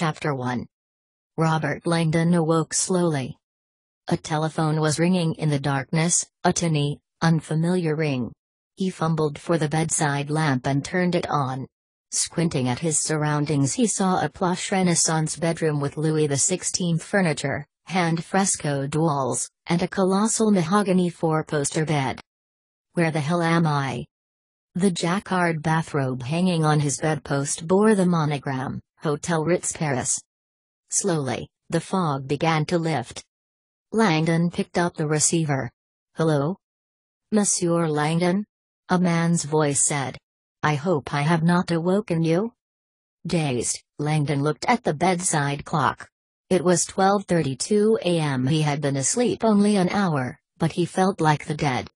Chapter 1 Robert Langdon awoke slowly. A telephone was ringing in the darkness, a tinny, unfamiliar ring. He fumbled for the bedside lamp and turned it on. Squinting at his surroundings, he saw a plush Renaissance bedroom with Louis XVI furniture, hand frescoed walls, and a colossal mahogany four poster bed. Where the hell am I? The jacquard bathrobe hanging on his bedpost bore the monogram, Hotel Ritz Paris. Slowly, the fog began to lift. Langdon picked up the receiver. Hello? Monsieur Langdon? A man's voice said. I hope I have not awoken you? Dazed, Langdon looked at the bedside clock. It was 12.32 a.m. He had been asleep only an hour, but he felt like the dead.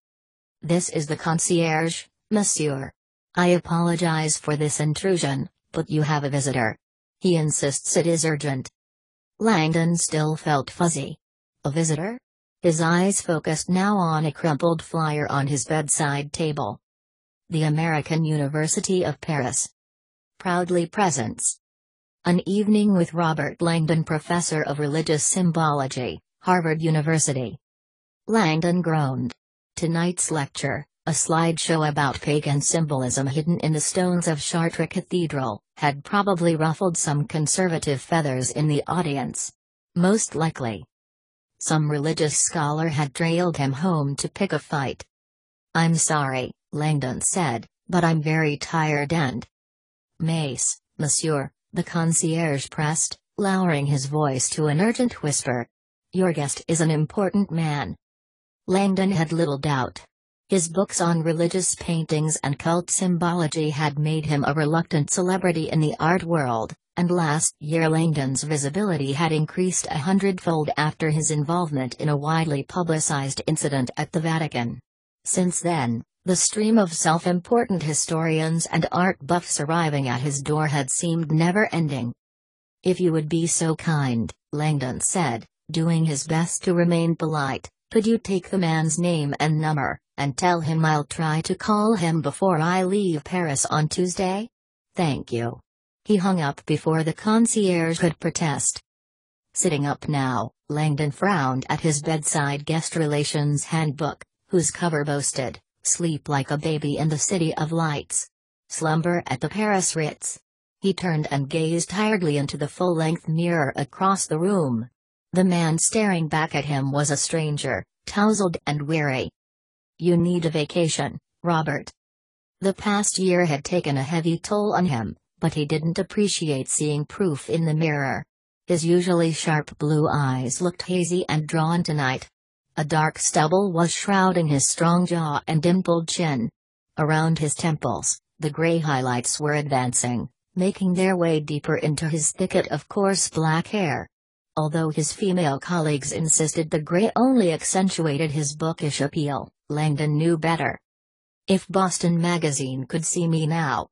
This is the concierge, monsieur. I apologize for this intrusion, but you have a visitor. He insists it is urgent. Langdon still felt fuzzy. A visitor? His eyes focused now on a crumpled flyer on his bedside table the American University of Paris. Proudly presents An Evening with Robert Langdon Professor of Religious Symbology, Harvard University. Langdon groaned. Tonight's lecture, a slideshow about pagan symbolism hidden in the stones of Chartres Cathedral, had probably ruffled some conservative feathers in the audience. Most likely. Some religious scholar had trailed him home to pick a fight. I'm sorry, Langdon said, but I'm very tired and. Mace, monsieur, the concierge pressed, lowering his voice to an urgent whisper. Your guest is an important man. Langdon had little doubt. His books on religious paintings and cult symbology had made him a reluctant celebrity in the art world, and last year Langdon's visibility had increased a hundredfold after his involvement in a widely publicized incident at the Vatican. Since then, the stream of self-important historians and art buffs arriving at his door had seemed never-ending. If you would be so kind, Langdon said, doing his best to remain polite, could you take the man's name and number, and tell him I'll try to call him before I leave Paris on Tuesday? Thank you. He hung up before the concierge could protest. Sitting up now, Langdon frowned at his bedside guest relations handbook, whose cover boasted, Sleep like a baby in the city of lights. Slumber at the Paris Ritz. He turned and gazed tiredly into the full length mirror across the room. The man staring back at him was a stranger, tousled and weary. You need a vacation, Robert. The past year had taken a heavy toll on him, but he didn't appreciate seeing proof in the mirror. His usually sharp blue eyes looked hazy and drawn tonight. A dark stubble was shrouding his strong jaw and dimpled chin. Around his temples, the gray highlights were advancing, making their way deeper into his thicket of coarse black hair. Although his female colleagues insisted the gray only accentuated his bookish appeal, Langdon knew better. If Boston Magazine could see me now.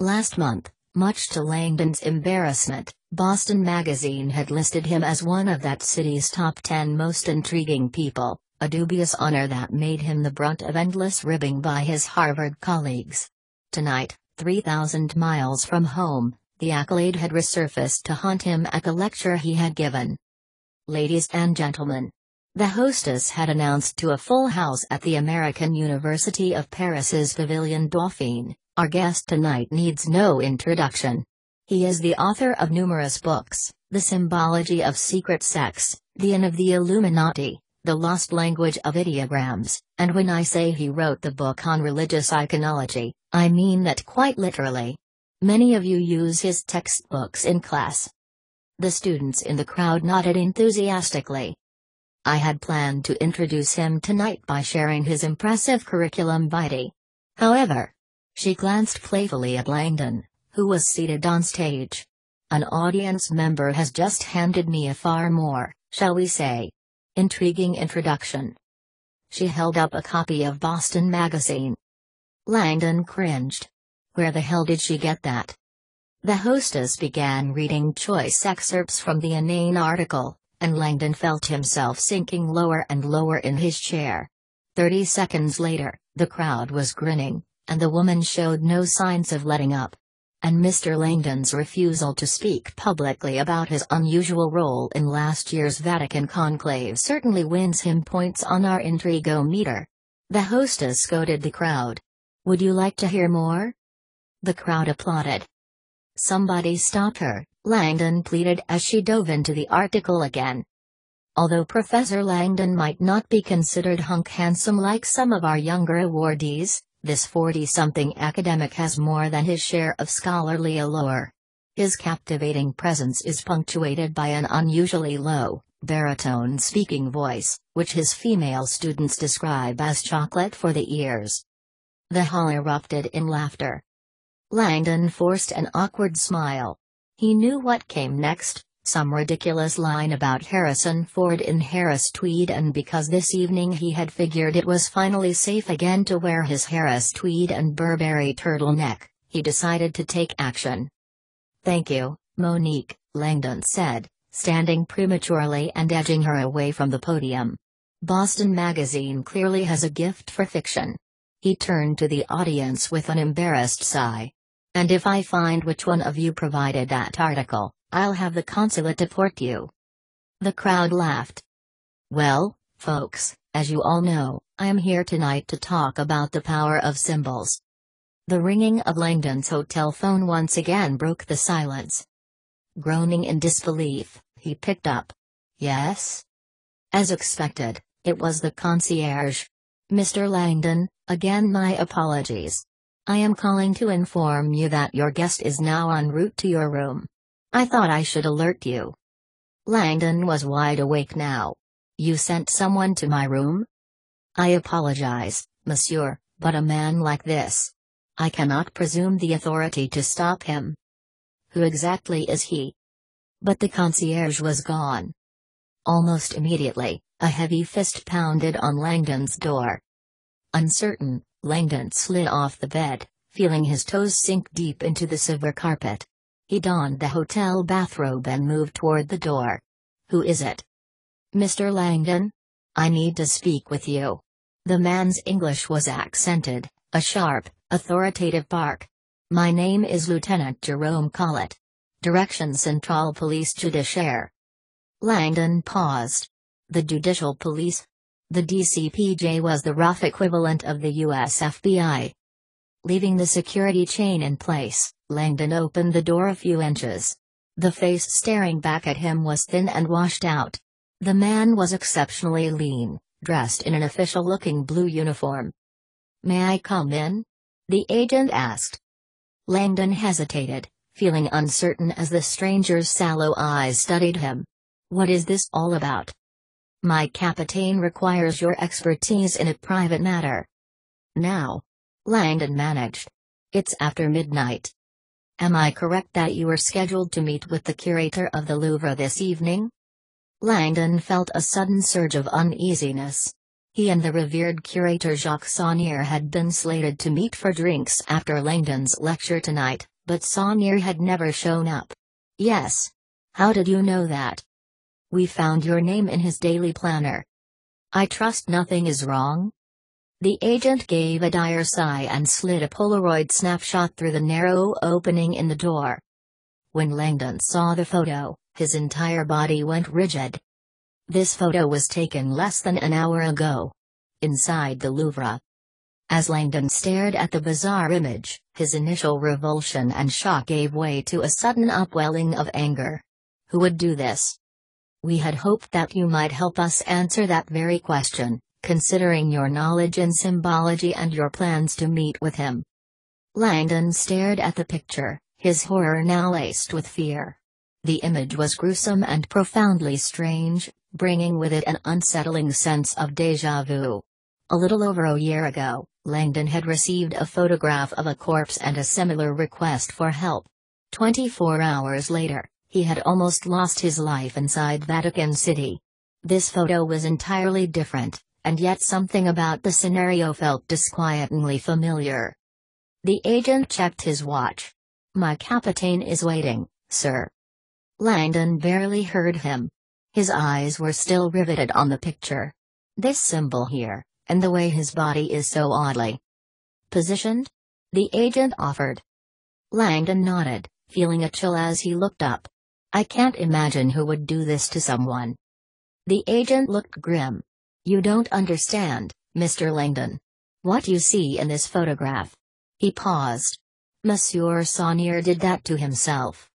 Last month, much to Langdon's embarrassment, Boston Magazine had listed him as one of that city's top 10 most intriguing people, a dubious honor that made him the brunt of endless ribbing by his Harvard colleagues. Tonight, 3,000 miles from home, the accolade had resurfaced to haunt him at the lecture he had given. Ladies and gentlemen, the hostess had announced to a full house at the American University of Paris's Pavilion Dauphine, our guest tonight needs no introduction. He is the author of numerous books The Symbology of Secret Sex, The End of the Illuminati, The Lost Language of Ideograms, and when I say he wrote the book on religious iconology, I mean that quite literally. Many of you use his textbooks in class. The students in the crowd nodded enthusiastically. I had planned to introduce him tonight by sharing his impressive curriculum vitae. However, she glanced playfully at Langdon, who was seated on stage. An audience member has just handed me a far more, shall we say, intriguing introduction. She held up a copy of Boston Magazine. Langdon cringed. Where the hell did she get that? The hostess began reading choice excerpts from the inane article, and Langdon felt himself sinking lower and lower in his chair. Thirty seconds later, the crowd was grinning, and the woman showed no signs of letting up. and Mr. Langdon's refusal to speak publicly about his unusual role in last year's Vatican conclave certainly wins him points on our intrigometer. The hostess scolded the crowd. Would you like to hear more? The crowd applauded. Somebody stop her, Langdon pleaded as she dove into the article again. Although Professor Langdon might not be considered hunk handsome like some of our younger awardees, this 40-something academic has more than his share of scholarly allure. His captivating presence is punctuated by an unusually low, baritone speaking voice, which his female students describe as chocolate for the ears. The hall erupted in laughter. Langdon forced an awkward smile. He knew what came next, some ridiculous line about Harrison Ford in Harris tweed and because this evening he had figured it was finally safe again to wear his Harris tweed and Burberry turtleneck, he decided to take action. Thank you, Monique, Langdon said, standing prematurely and edging her away from the podium. Boston Magazine clearly has a gift for fiction. He turned to the audience with an embarrassed sigh. And if I find which one of you provided that article, I'll have the consulate deport you. The crowd laughed. Well, folks, as you all know, I am here tonight to talk about the power of symbols. The ringing of Langdon's hotel phone once again broke the silence. Groaning in disbelief, he picked up. Yes? As expected, it was the concierge. Mr. Langdon, again my apologies. I am calling to inform you that your guest is now en route to your room. I thought I should alert you. Langdon was wide awake now. You sent someone to my room? I apologize, monsieur, but a man like this. I cannot presume the authority to stop him. Who exactly is he? But the concierge was gone. Almost immediately, a heavy fist pounded on Langdon's door. Uncertain, Langdon slid off the bed, feeling his toes sink deep into the silver carpet. He donned the hotel bathrobe and moved toward the door. Who is it? Mr. Langdon? I need to speak with you. The man's English was accented, a sharp, authoritative bark. My name is Lieutenant Jerome Collet. Direction Central Police Judiciaire. Langdon paused. The Judicial Police? The DCPJ was the rough equivalent of the US FBI. Leaving the security chain in place, Langdon opened the door a few inches. The face staring back at him was thin and washed out. The man was exceptionally lean, dressed in an official looking blue uniform. May I come in? The agent asked. Langdon hesitated, feeling uncertain as the stranger's sallow eyes studied him. What is this all about? My captain requires your expertise in a private matter. Now. Langdon managed. It's after midnight. Am I correct that you were scheduled to meet with the curator of the Louvre this evening? Langdon felt a sudden surge of uneasiness. He and the revered curator Jacques Saunière had been slated to meet for drinks after Langdon's lecture tonight, but Saunière had never shown up. Yes. How did you know that? We found your name in his daily planner. I trust nothing is wrong? The agent gave a dire sigh and slid a Polaroid snapshot through the narrow opening in the door. When Langdon saw the photo, his entire body went rigid. This photo was taken less than an hour ago. Inside the Louvre. As Langdon stared at the bizarre image, his initial revulsion and shock gave way to a sudden upwelling of anger. Who would do this? We had hoped that you might help us answer that very question, considering your knowledge in symbology and your plans to meet with him. Langdon stared at the picture, his horror now laced with fear. The image was gruesome and profoundly strange, bringing with it an unsettling sense of deja vu. A little over a year ago, Langdon had received a photograph of a corpse and a similar request for help. 24 hours later, he had almost lost his life inside Vatican City. This photo was entirely different, and yet something about the scenario felt disquietingly familiar. The agent checked his watch. My captain is waiting, sir. Langdon barely heard him. His eyes were still riveted on the picture. This symbol here, and the way his body is so oddly positioned? The agent offered. Langdon nodded, feeling a chill as he looked up. I can't imagine who would do this to someone. The agent looked grim. You don't understand, Mr. Langdon. What you see in this photograph. He paused. Monsieur Saunière did that to himself.